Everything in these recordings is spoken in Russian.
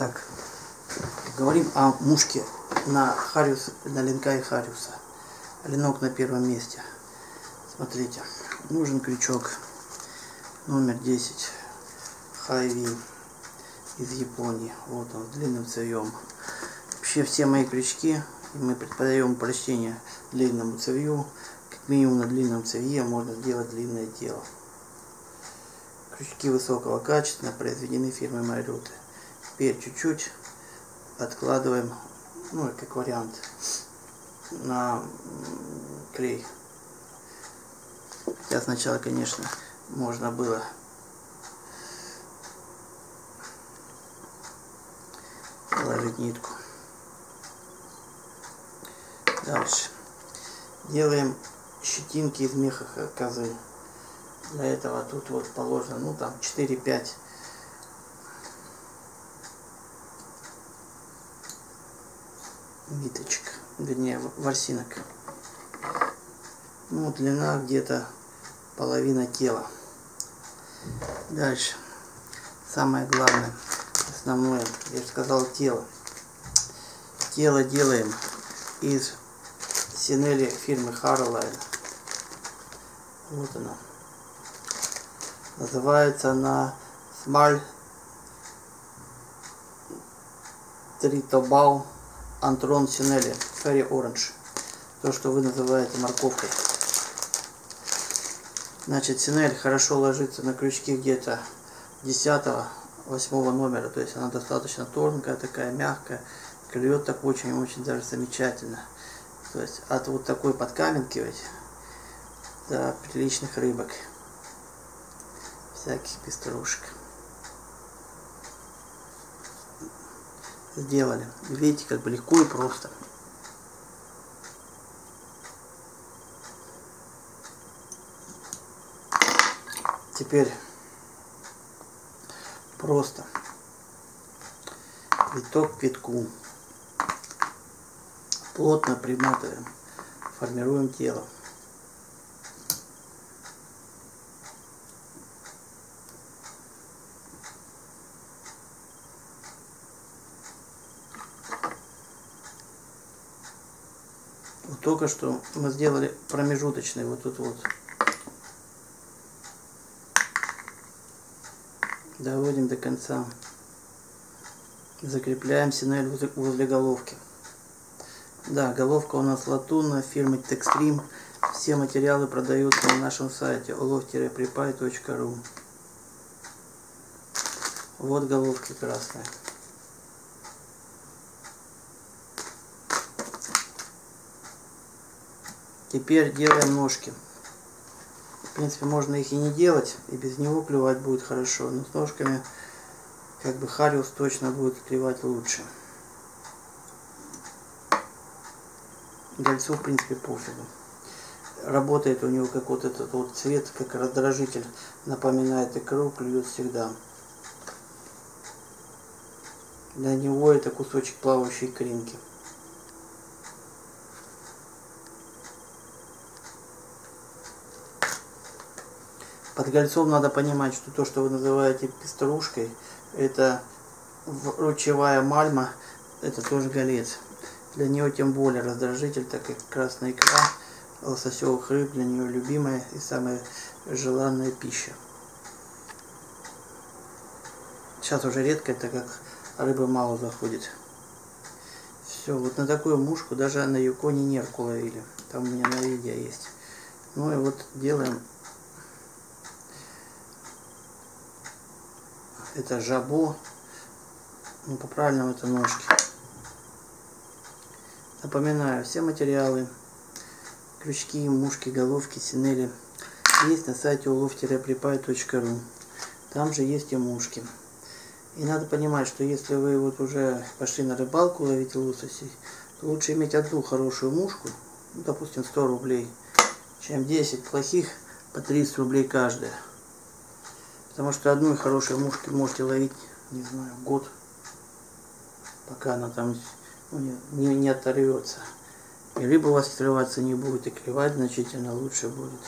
Так, говорим о мушке на Хариус, на Ленка и Хариуса. Ленок на первом месте. Смотрите, нужен крючок номер 10 Хайви из Японии. Вот он, длинным цевьем. Вообще все мои крючки, мы преподаем прочтение длинному цевью. Как минимум на длинном цевье можно сделать длинное тело. Крючки высокого качества произведены фирмой Марюты. Теперь чуть-чуть откладываем, ну, как вариант, на клей. Хотя сначала, конечно, можно было положить нитку. Дальше. Делаем щетинки из меха козы. Для этого тут вот положено, ну там 4-5 ниточек, вернее ворсинок. Ну, длина где-то половина тела. Дальше. Самое главное, основное, я сказал тело. Тело делаем из синели фирмы Harline. Вот она. Называется она Смаль Тритобал Антрон Синели, Ферри Оранж. То, что вы называете морковкой. Значит, синель хорошо ложится на крючки где-то 10 8 номера. То есть она достаточно тонкая, такая мягкая. Клюет так очень-очень даже замечательно. То есть от вот такой подкаменки ведь до приличных рыбок. Всяких пеструшек. Сделали. Видите, как бы легко и просто. Теперь просто виток к витку плотно приматываем, формируем тело. Вот только что мы сделали промежуточный вот тут вот. Доводим до конца. Закрепляем синель возле головки. Да, головка у нас латунная, фирмы Textream. Все материалы продаются на нашем сайте olov-pripay.ru Вот головки красные. Теперь делаем ножки. В принципе, можно их и не делать, и без него клевать будет хорошо. Но с ножками, как бы, хариус точно будет клевать лучше. Гольцу, в принципе, пофигу. Работает у него как вот этот вот цвет, как раздражитель. Напоминает икру, клюет всегда. Для него это кусочек плавающей кринки. Под гольцом надо понимать, что то, что вы называете пеструшкой, это ручевая мальма, это тоже голец. Для нее тем более раздражитель, так как красная икра лососевых рыб для нее любимая и самая желанная пища. Сейчас уже редко, так как рыбы мало заходит. Все, вот на такую мушку даже на Юконе нерку ловили. Там у меня на видео есть. Ну и вот делаем это жабо, ну по правильному это ножки. Напоминаю, все материалы, крючки, мушки, головки, синели есть на сайте улов-припай.ру. Там же есть и мушки. И надо понимать, что если вы вот уже пошли на рыбалку ловить лососей, то лучше иметь одну хорошую мушку, ну, допустим 100 рублей, чем 10 плохих по 30 рублей каждая. Потому что одной хорошей мушки можете ловить, не знаю, год, пока она там ну, не, не, оторвется. И рыба у вас отрываться не будет, и клевать значительно лучше будет.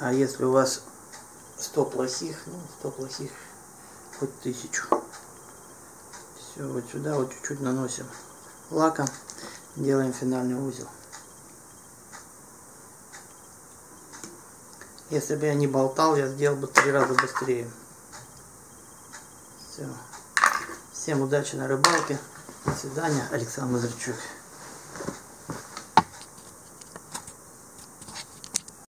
А если у вас 100 плохих, ну 100 плохих, хоть тысячу. Все, вот сюда вот чуть-чуть наносим лаком, делаем финальный узел. Если бы я не болтал, я сделал бы три раза быстрее. Все. Всем удачи на рыбалке. До свидания. Александр Мазырчук.